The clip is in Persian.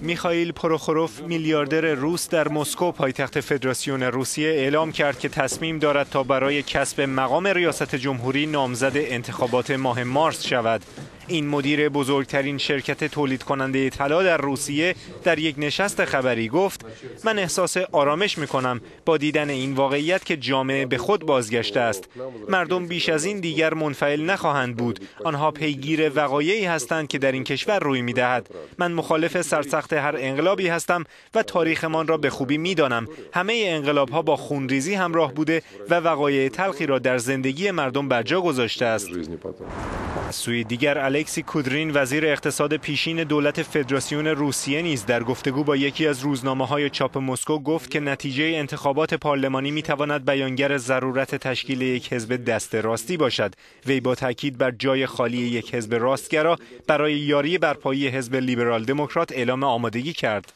میخائیل پروخوروف میلیاردر روس در مسکو پایتخت فدراسیون روسیه اعلام کرد که تصمیم دارد تا برای کسب مقام ریاست جمهوری نامزد انتخابات ماه مارس شود. این مدیر بزرگترین شرکت تولید کننده طلا در روسیه در یک نشست خبری گفت من احساس آرامش می کنم با دیدن این واقعیت که جامعه به خود بازگشته است. مردم بیش از این دیگر منفعل نخواهند بود. آنها پیگیر وقایعی هستند که در این کشور روی می دهد من مخالف سرسخت هر انقلابی هستم و تاریخمان را به خوبی می دانم همه انقلاب ها با خونریزی همراه بوده و وقایع تلخی را در زندگی مردم برجا گذاشته است. سوی دیگر الکسی کودرین وزیر اقتصاد پیشین دولت فدراسیون روسیه نیز در گفتگو با یکی از روزنامه های چاپ مسکو گفت که نتیجه انتخابات پارلمانی می تواند بیانگر ضرورت تشکیل یک حزب دست راستی باشد. وی با تاکید بر جای خالی یک حزب راستگرا برای یاری برپایی حزب لیبرال دموکرات اعلام آمادگی کرد.